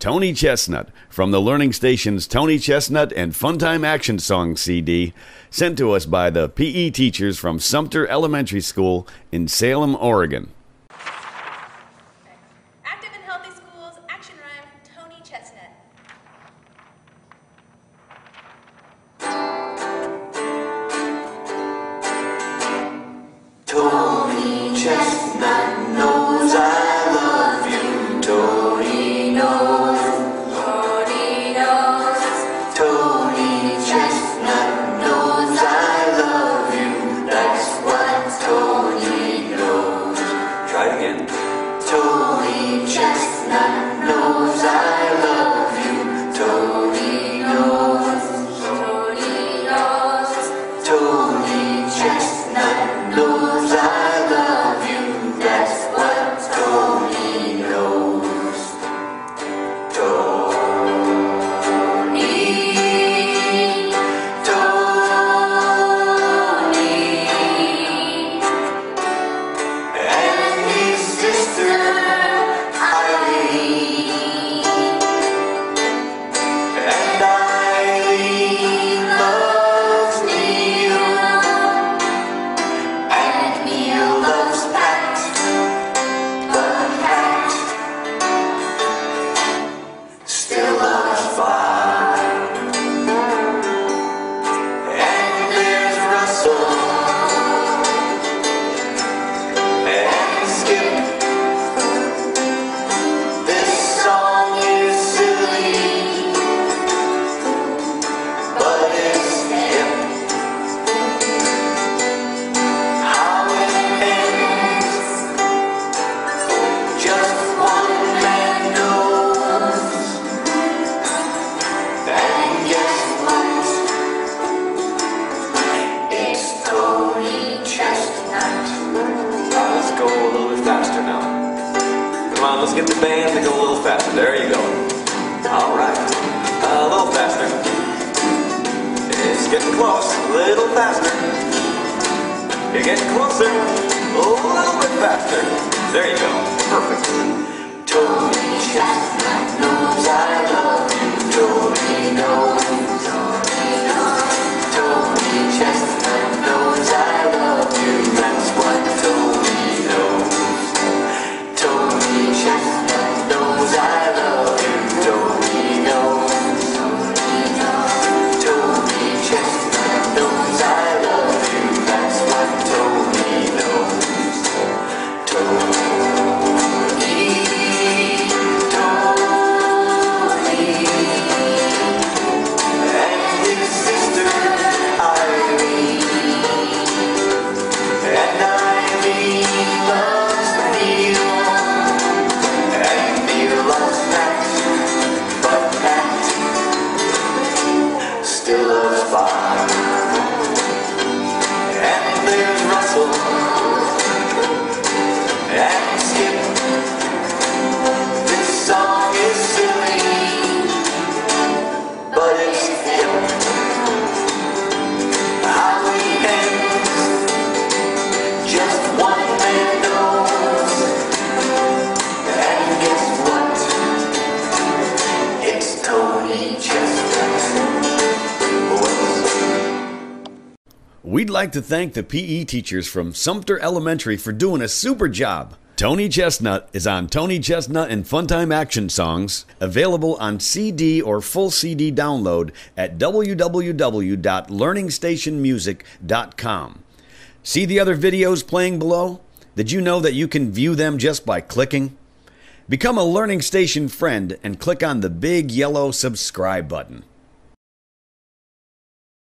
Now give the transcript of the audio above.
Tony Chestnut from the Learning Station's Tony Chestnut and Funtime Action Song CD, sent to us by the PE teachers from Sumpter Elementary School in Salem, Oregon. Active and Healthy Schools Action Rhyme Tony Chestnut. Tony Chestnut Try it again. Chestnut knows I love you. Go a little bit faster now. Come on, let's get the band to go a little faster. There you go. All right. A little faster. It's getting close. A little faster. You're getting closer. A little bit faster. We'd like to thank the PE teachers from Sumpter Elementary for doing a super job. Tony Chestnut is on Tony Chestnut and Funtime Action Songs, available on CD or full CD download at www.learningstationmusic.com. See the other videos playing below? Did you know that you can view them just by clicking? Become a Learning Station friend and click on the big yellow subscribe button.